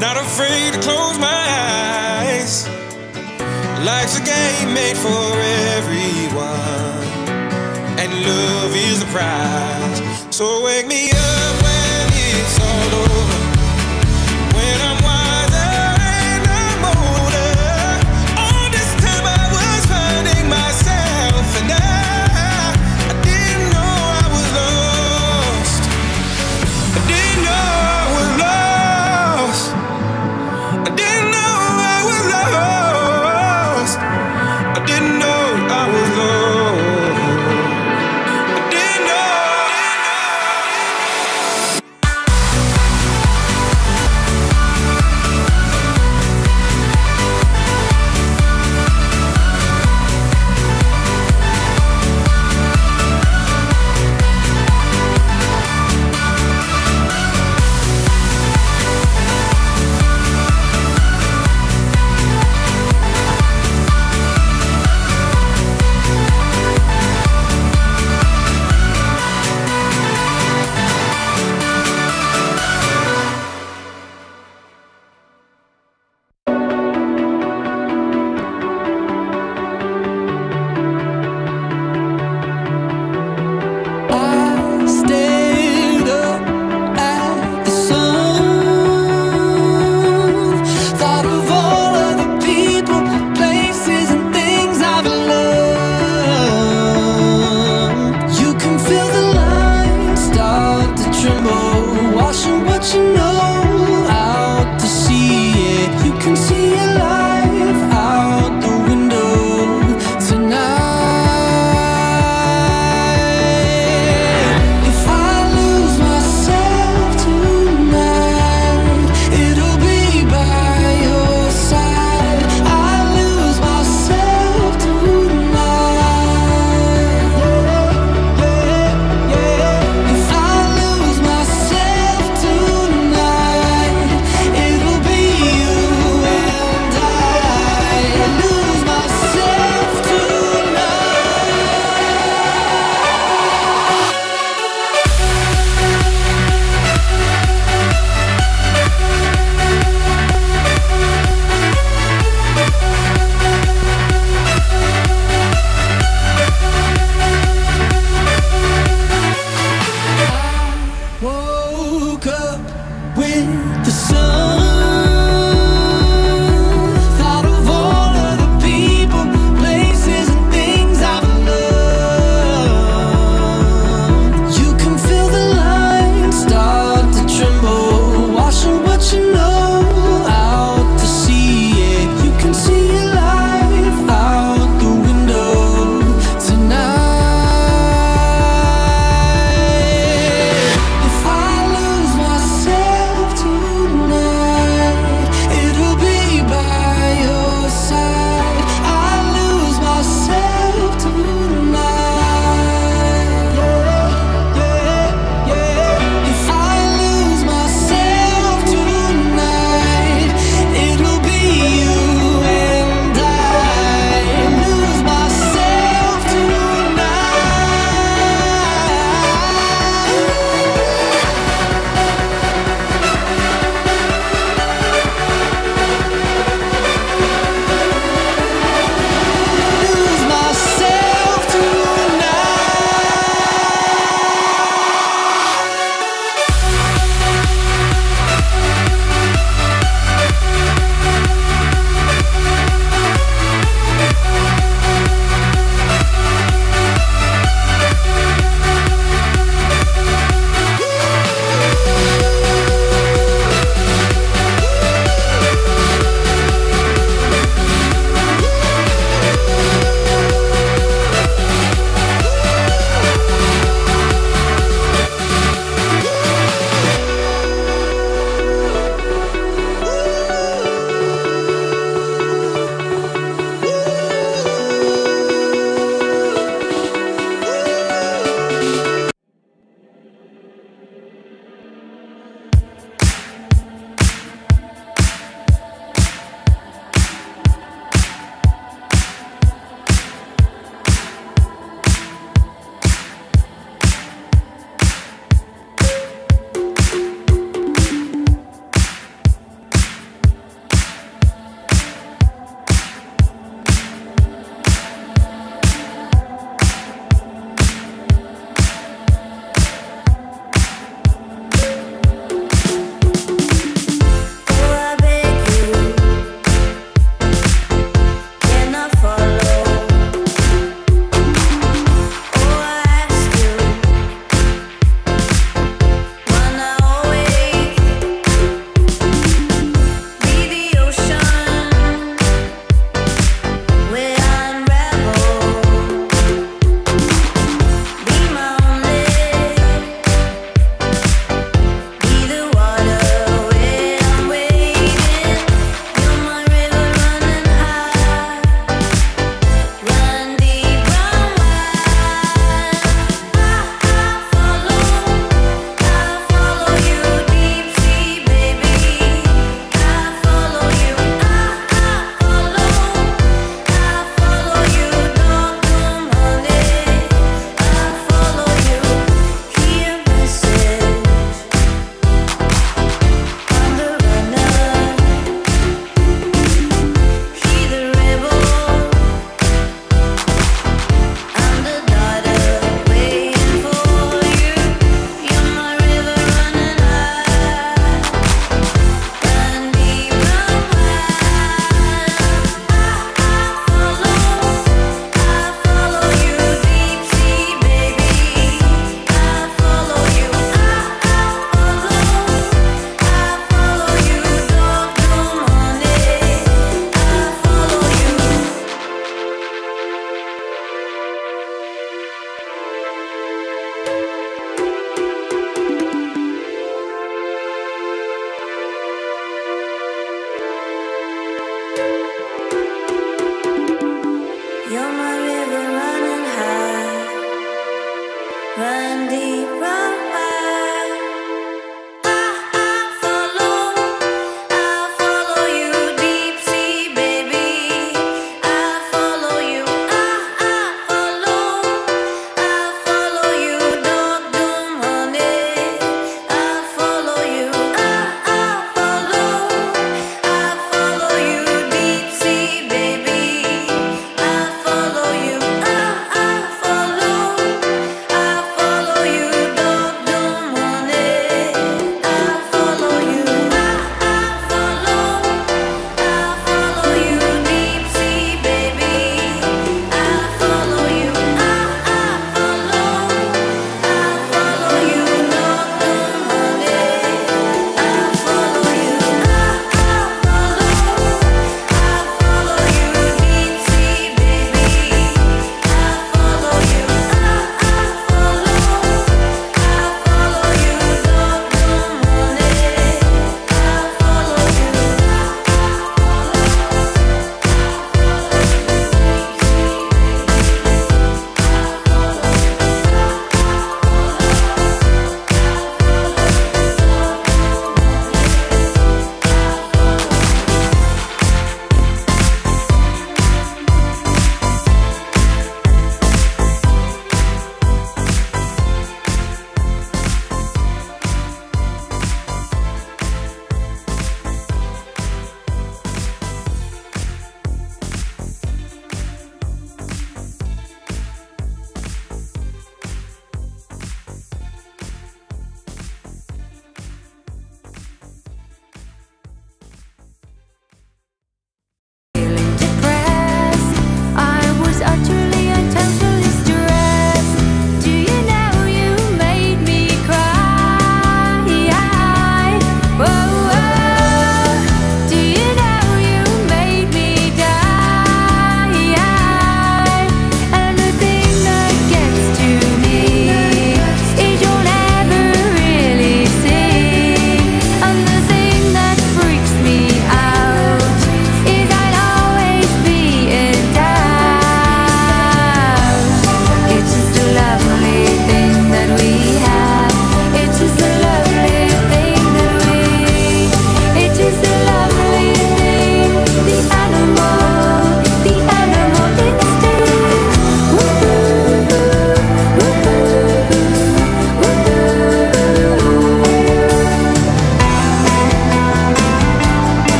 Not afraid to close my eyes. Life's a game made for everyone and love is the prize. So wake me up when it's all over.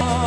we.